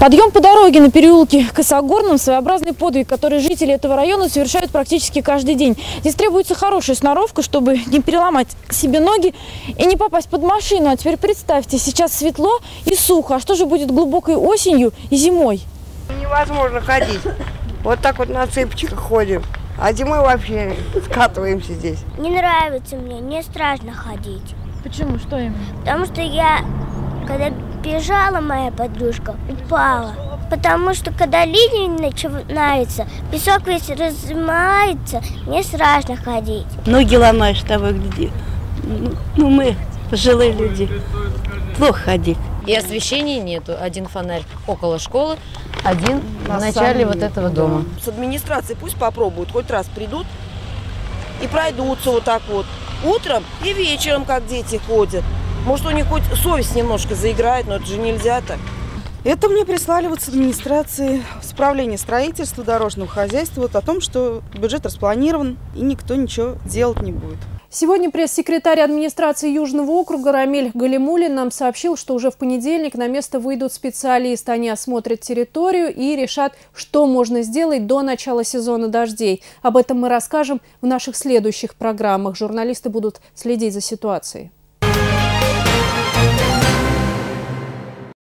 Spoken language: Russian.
Подъем по дороге на переулке Косогорном – своеобразный подвиг, который жители этого района совершают практически каждый день. Здесь требуется хорошая сноровка, чтобы не переломать себе ноги и не попасть под машину. А теперь представьте, сейчас светло и сухо. А что же будет глубокой осенью и зимой? Невозможно ходить. Вот так вот на цыпочках ходим. А зимой вообще скатываемся здесь. Не нравится мне, не страшно ходить. Почему? Что именно? Потому что я, когда бежала моя подружка, упала. Потому что когда ливень начинается, песок весь размывается, мне страшно ходить. Ноги ломаешь того, где. Ну, ну, мы, пожилые люди, плохо ходить. И освещения нету. Один фонарь около школы, один в начале вот этого дома. С администрацией пусть попробуют, хоть раз придут и пройдутся вот так вот. Утром и вечером, как дети ходят. Может, у них хоть совесть немножко заиграет, но это же нельзя так. Это мне прислали вот с администрации с управления строительства дорожного хозяйства вот о том, что бюджет распланирован и никто ничего делать не будет. Сегодня пресс-секретарь администрации Южного округа Рамиль Галимулин нам сообщил, что уже в понедельник на место выйдут специалисты. Они осмотрят территорию и решат, что можно сделать до начала сезона дождей. Об этом мы расскажем в наших следующих программах. Журналисты будут следить за ситуацией.